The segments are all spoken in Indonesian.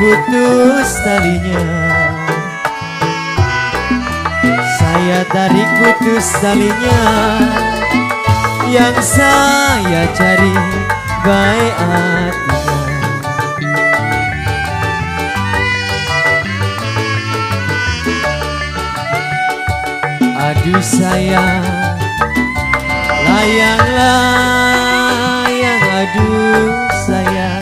Putus talinya. Saya tarik putus talinya. Yang saya cari baik hatinya. Aduh sayang Layang-layang. Aduh sayang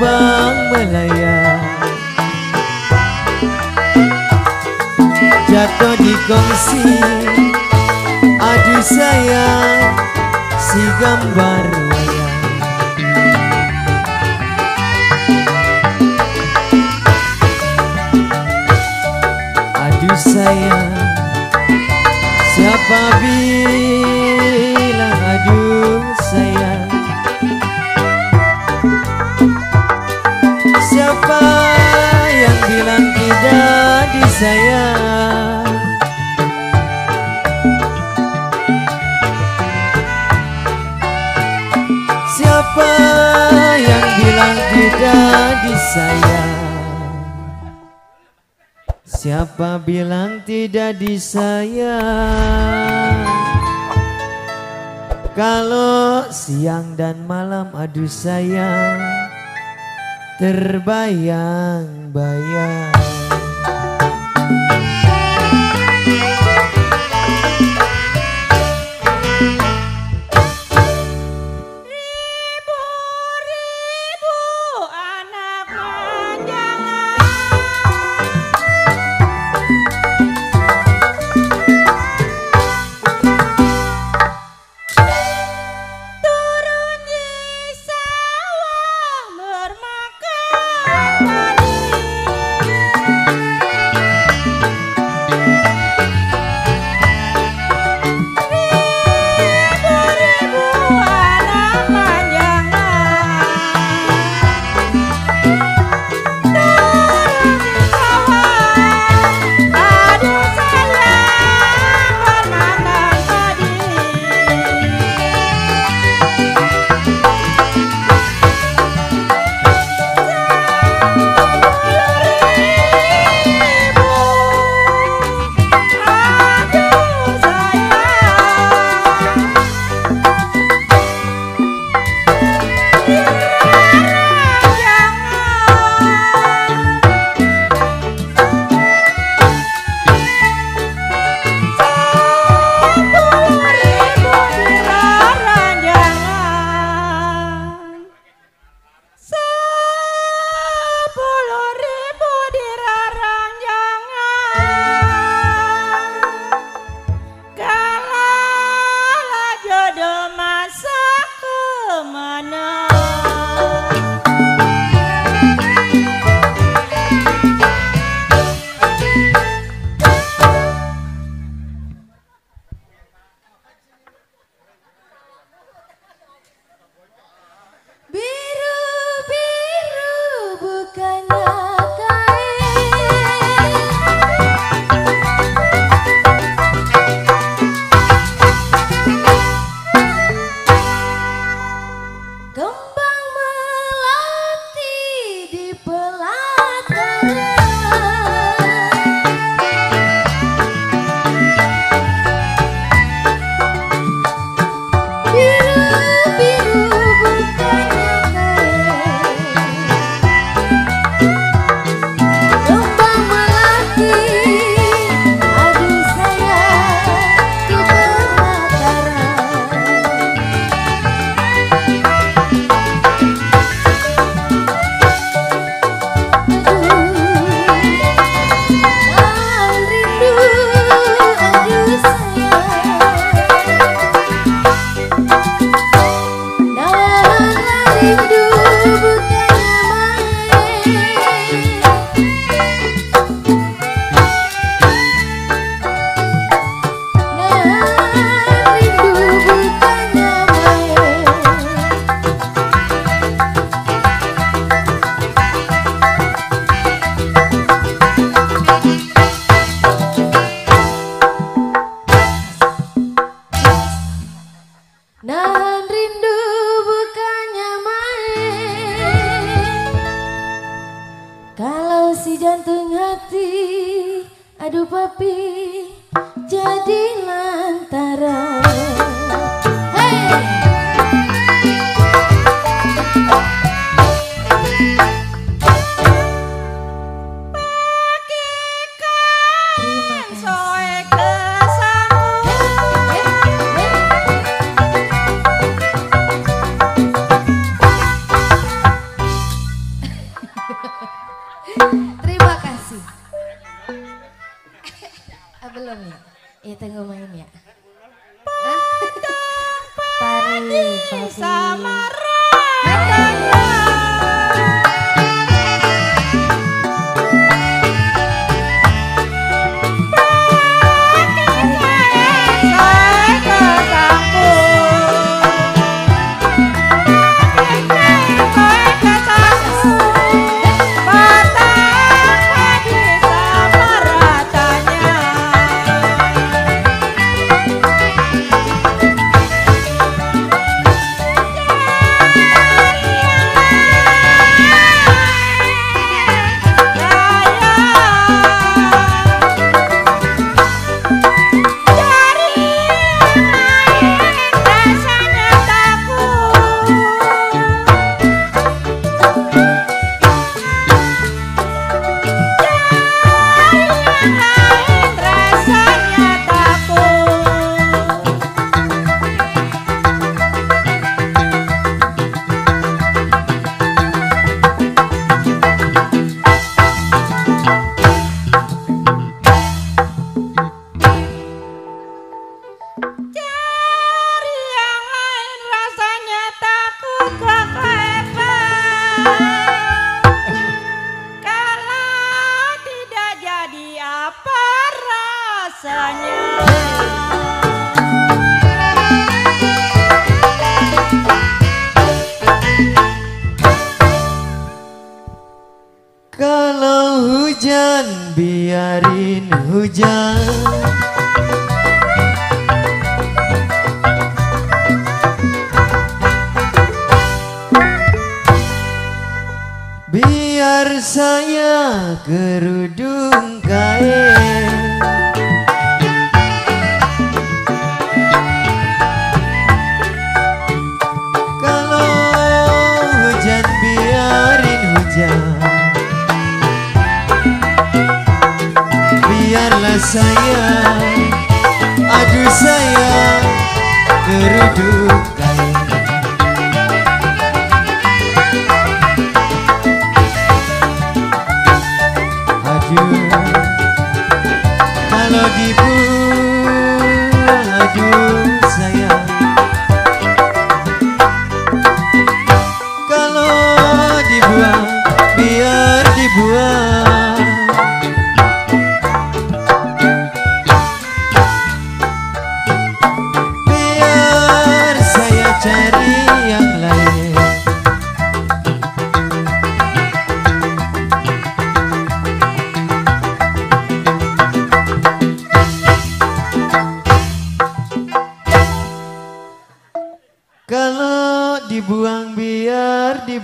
terbang melayang Jatuh di kongsi Aduh sayang Si gambar wayang Aduh sayang Siapa bilang aduh sayang Siapa yang bilang tidak disayang? Siapa yang bilang tidak disayang? Siapa bilang tidak disayang? Kalau siang dan malam aduh sayang Terbayang-bayang hujan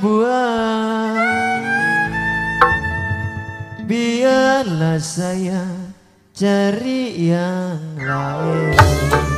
dibuang Biarlah saya cari yang lain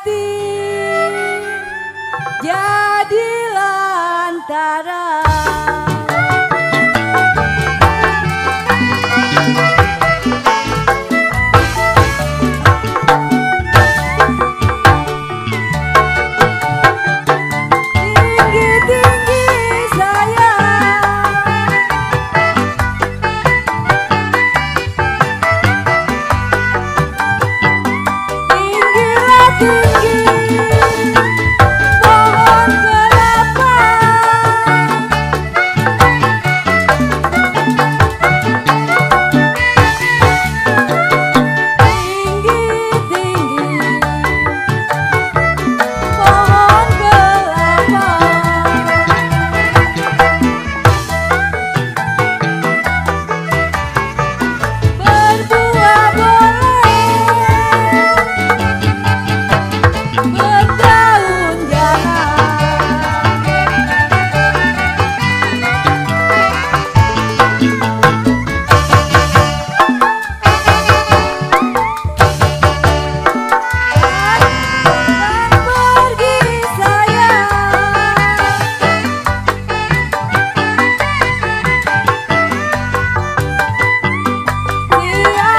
hati. Jadi lantaran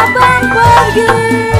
kapan pergi